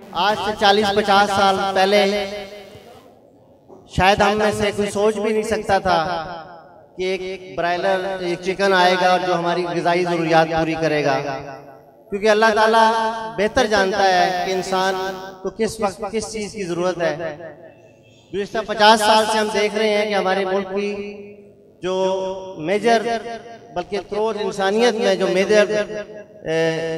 آج سے چالیس، پچاس سال پہلے شاید ہم میں سے کوئی سوچ بھی نہیں سکتا تھا کہ ایک برائلر، ایک چکن آئے گا اور جو ہماری غذائی ضروریات پوری کرے گا۔ کیونکہ اللہ تعالیٰ بہتر جانتا ہے کہ انسان کو کس وقت کس چیز کی ضرورت ہے۔ گزشتہ پچاس سال سے ہم دیکھ رہے ہیں کہ ہمارے ملک کی جو میجر بلکہ تروج انسانیت میں جو میجر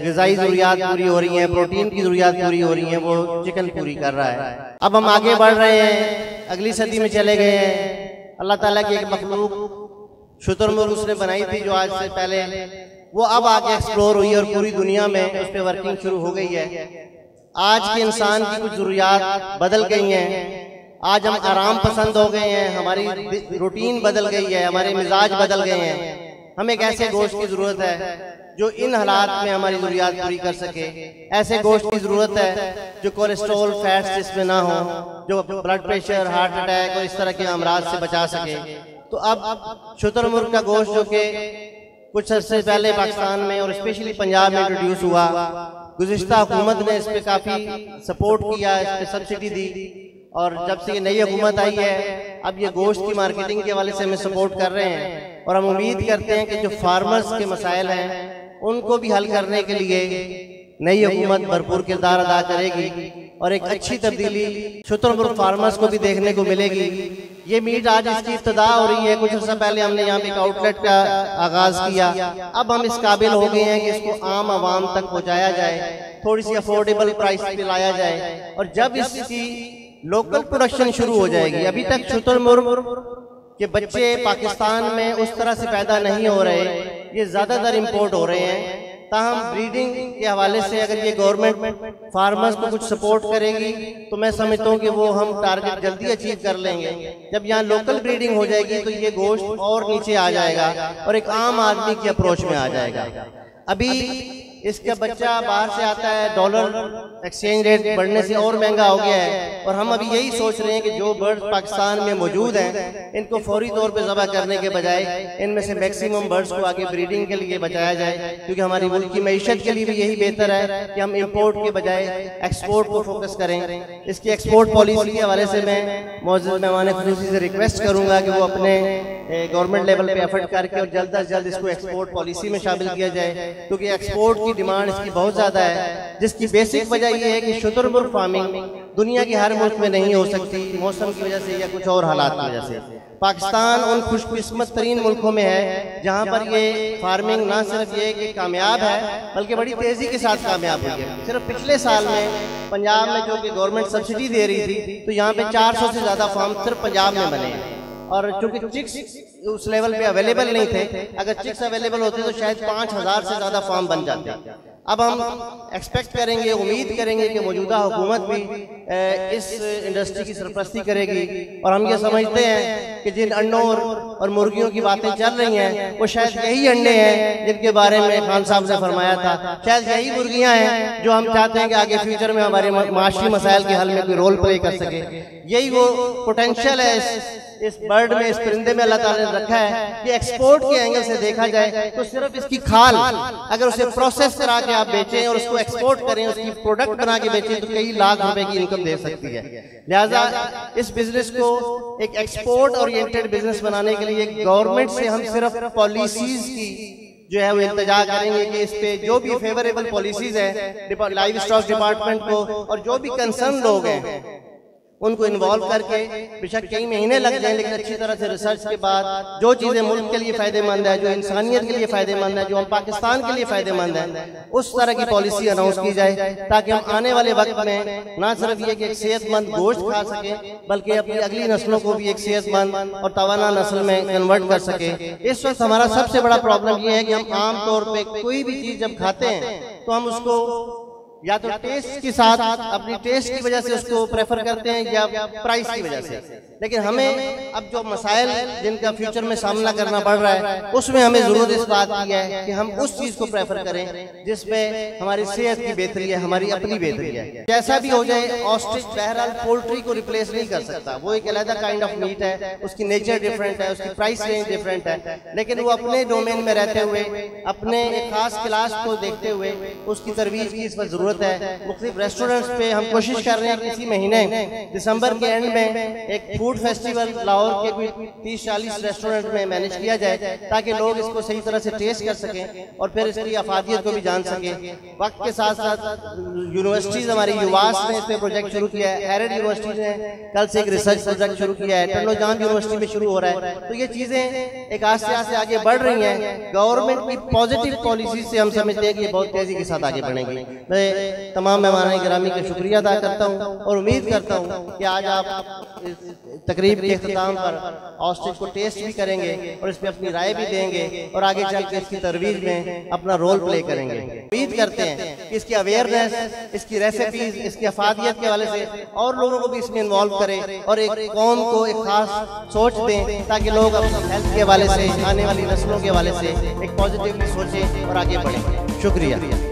غذائی ضروریات پوری ہو رہی ہیں پروٹین کی ضروریات پوری ہو رہی ہیں وہ چکن پوری کر رہا ہے۔ اب ہم آگے بڑھ رہے ہیں اگلی صدی میں چلے گئے ہیں۔ اللہ تعالیٰ کی ایک مخلوق شتر مر اس نے بنائی تھی جو آج سے پہلے وہ اب آگے ایکسپلور ہوئی اور پوری دنیا میں اس پہ ورکنگ شروع ہو گئی ہے۔ آج کے انسان کی کچھ ضروریات بدل گئی ہیں۔ آج ہم آرام پسند ہو گئے ہیں ہماری روٹین بدل گئی ہے ہمارے مزاج بدل گئے ہیں۔ ہمیں ایک ایسے گوشت کی ضرورت ہے جو ان حالات میں ہماری ضروریات پوری کر سکے۔ ایسے گوشت کی ضرورت ہے جو کولیسٹرول فیٹس جس میں نہ ہو جو بلڈ پریشر ہارٹ اٹیک اور اس طرح کے امراض سے بچا سکے۔ تو اب شتر مرغ کا گوشت جو کہ کچھ عرصے پہلے پاکستان میں اور اسپیشلی پنجاب میں انٹروڈیوس ہوا۔ گزشتہ حکومت نے اس پہ کافی سپورٹ کیا اس پہ سبسڈی دی۔ اور جب سے یہ نئی حکومت آئی ہے اب یہ گوشت کی مارکیٹنگ کے والے سے ہمیں سپورٹ کر رہے ہیں اور ہم امید کرتے ہیں کہ جو فارمرز کے مسائل ہیں، ان کو بھی حل کرنے کے لیے نئی حکومت بھرپور کردار ادا کرے گی اور ایک اچھی تبدیلی شتر فارمرز کو بھی دیکھنے کو ملے گی۔ یہ میٹ آج اس کی ابتدا ہو رہی ہے، کچھ عرصہ پہلے ہم نے یہاں پہ ایک آؤٹ لیٹ کا آغاز کیا۔ اب ہم اس قابل ہو گئے ہیں کہ اس کو عام عوام تک پہنچایا جائے، تھوڑی سی افورڈیبل پرائس پہ لایا جائے۔ اور جب اس کی لوکل پروڈکشن شروع ہو جائے گی، ابھی تک شتر کہ بچے پاکستان میں اس طرح سے پیدا نہیں ہو رہے، یہ زیادہ تر امپورٹ ہو رہے ہیں۔ تاہم بریڈنگ کے حوالے سے اگر یہ گورنمنٹ فارمرز کو کچھ سپورٹ کرے گی، تو میں سمجھتا ہوں کہ وہ ہم ٹارگٹ جلدی اچیو کر لیں گے۔ جب یہاں لوکل بریڈنگ ہو جائے گی، تو یہ گوشت اور نیچے آ جائے گا اور ایک عام آدمی کی اپروچ میں آ جائے گا۔ ابھی اس کا بچہ باہر سے آتا ہے ڈالر ایکسچینج ریٹ بڑھنے سے اور مہنگا ہو گیا ہے۔ اور ہم ابھی یہی سوچ رہے ہیں کہ جو برڈ پاکستان میں موجود ہیں ان کو فوری طور پہ ذبح کرنے کے بجائے ان میں سے میکسیمم برڈز کو آگے بریڈنگ کے لیے بچایا جائے کیونکہ ہماری ملک کی معیشت کے لیے بھی یہی بہتر ہے کہ ہم امپورٹ کے بجائے ایکسپورٹ کو فوکس کریں۔ اس کی ایکسپورٹ پالیسی کے حوالے سے میں معزز مہمان خصوصی سے ریکویسٹ کروں گا کہ وہ اپنے گورنمنٹ لیول پہ ایفرٹ کر کے اور جلد از جلد اس کو ایکسپورٹ پالیسی میں شامل کیا جائے کیونکہ ایکسپورٹ کی ڈیمانڈ اس کی بہت زیادہ ہے، جس کی بیسک وجہ یہ ہے کہ شتر مرغ فارمنگ دنیا کی ہر ملک میں نہیں ہو سکتی، موسم کی وجہ سے یا کچھ اور حالات کی وجہ سے۔ پاکستان ان خوش قسمت ترین ملکوں میں ہے، جہاں پر یہ فارمنگ نہ صرف یہ کہ کامیاب ہے، بلکہ بڑی تیزی کے ساتھ کامیاب ہوئی ہے۔ صرف پچھلے سال میں پنجاب میں جو کہ گورنمنٹ سبسڈی دے رہی تھی، تو یہاں پہ چار سو سے زیادہ فارم صرف پنجاب میں بنے۔ ہیں اور چونکہ چکس اس لیول پہ اویلیبل نہیں تھے، اگر چکس اویلیبل ہوتے تو شاید پانچ ہزار سے زیادہ فارم بن جاتے۔ اب ہم ایکسپیکٹ کریں گے، امید کریں گے کہ موجودہ حکومت بھی اس انڈسٹری کی سرپرستی کرے گی۔ اور ہم یہ سمجھتے ہیں کہ جن انڈوں اور مرغیوں کی باتیں چل رہی ہیں، وہ شاید یہی انڈے ہیں جن کے بارے میں خان صاحب نے فرمایا تھا۔ شاید یہی مرغیاں ہیں جو ہم چاہتے ہیں کہ آگے فیوچر میں ہمارے معاشی مسائل کے حل میں کوئی رول پلے کر سکے۔ یہی وہ پوٹینشل ہے اس برڈ میں، اس پرندے میں اللہ تعالیٰ نے رکھا ہے کہ ایکسپورٹ کے اینگل سے دیکھا جائے تو صرف اس کی کھال، اگر اسے پروسیس کرا کے آپ بیچیں اور اس کو ایکسپورٹ کریں، اس کی پروڈکٹ بنا کے بیچیں تو کئی لاکھ روپے کی انکم دے سکتی ہے۔ لہٰذا اس بزنس کو ایک ایکسپورٹ اورینٹڈ بزنس بنانے کے لیے گورنمنٹ سے ہم صرف پالیسیز کی جو ہے وہ التجا کریں گے کہ اس پہ جو بھی فیوریبل پالیسیز ہیں لائف سٹاک ڈپارٹمنٹ کو اور جو بھی کنسرن لوگ ہیں ان کو انوالو کر کے بشک کئی مہینے لگ جائیں لیکن اچھی طرح سے ریسرچ کے بعد جو چیزیں ملک کے لیے فائدے مند ہے جو انسانیت کے لیے فائدے مند ہے جو ہم پاکستان کے لیے فائدے مند ہیں۔ اس طرح کی پالیسی اناؤنس کی جائے تاکہ ہم آنے والے وقت میں نہ صرف یہ کہ ایک صحت مند گوشت کھا سکیں بلکہ اپنی اگلی نسلوں کو بھی ایک صحت مند اور توانا نسل میں کنورٹ کر سکیں اس وقت ہمارا سب سے بڑا پرابلم یہ ہے کہ ہم عام طور پہ کوئی بھی چیز جب کھاتے ہیں تو ہم اس کو یا تو ٹیسٹ کی ساتھ اپنی ٹیسٹ کی وجہ سے اس کو پریفر کرتے ہیں یا پرائس کی وجہ سے؟ لیکن ہمیں اب جو مسائل جن کا فیوچر میں سامنا کرنا پڑ رہا ہے اس میں ہمیں ضرورت اس بات کی ہے کہ ہم اس چیز کو پریفر کریں جس میں ہماری صحت کی بہتری ہے ہماری اپنی بہتری ہے۔ جیسا بھی ہو جائے آسٹرچ بہرحال پولٹری کو ریپلیس نہیں کر سکتا۔ وہ ایک علیحدہ کائنڈ آف میٹ ہے اس کی نیچر ڈیفرنٹ ہے اس کی پرائس رینج ڈیفرنٹ ہے لیکن وہ اپنے ڈومین میں رہتے ہوئے اپنے ایک خاص کلاس کو دیکھتے ہوئے اس کی ترویج کی اس پر ضرورت ہے مختلف ریسٹورنٹس پہ ہم کوشش کر رہے ہیں کہ اسی مہینے دسمبر کے اینڈ میں ایک فوڈ فیسٹیول لاہور کے کوئی تیس چالیس ریسٹورنٹ میں مینج کیا جائے تاکہ لوگ اس کو صحیح طرح سے ٹیسٹ کر سکیں اور پھر اس کی افادیت کو بھی جان سکیں وقت کے ساتھ ساتھ یونیورسٹیز ہماری یواس نے اس پہ پروجیکٹ شروع کیا ہے ایرڈ یونیورسٹی نے کل سے ایک ریسرچ پروجیکٹ شروع کیا ہے ٹنڈو جان یونیورسٹی میں شروع ہو رہا ہے تو یہ چیزیں ایک آستے آستے آگے بڑھ رہی ہیں گورنمنٹ کی پازیٹیو پالیسی سے ہم سمجھتے ہیں کہ یہ بہت تیزی کے ساتھ آگے بڑھیں گی میں تمام مہمان گرامی کا شکریہ ادا کرتا ہوں اور امید کرتا ہوں کہ آج آپ تقریب کے اختتام پر آسٹرچ کو ٹیسٹ بھی کریں گے اور اس پہ اپنی رائے بھی دیں گے اور آگے چل کے اس کی ترویج میں اپنا رول پلے کریں گے۔ امید کرتے ہیں کہ اس کی اویئرنیس اس کی ریسیپیز اس کی افادیت کے حوالے سے اور لوگوں کو بھی اس میں انوالو کریں اور ایک قوم کو ایک خاص سوچ دیں تاکہ لوگ اپنی ہیلتھ کے حوالے سے آنے والی نسلوں کے حوالے سے ایک پازیٹیولی سوچیں اور آگے بڑھیں۔ شکریہ۔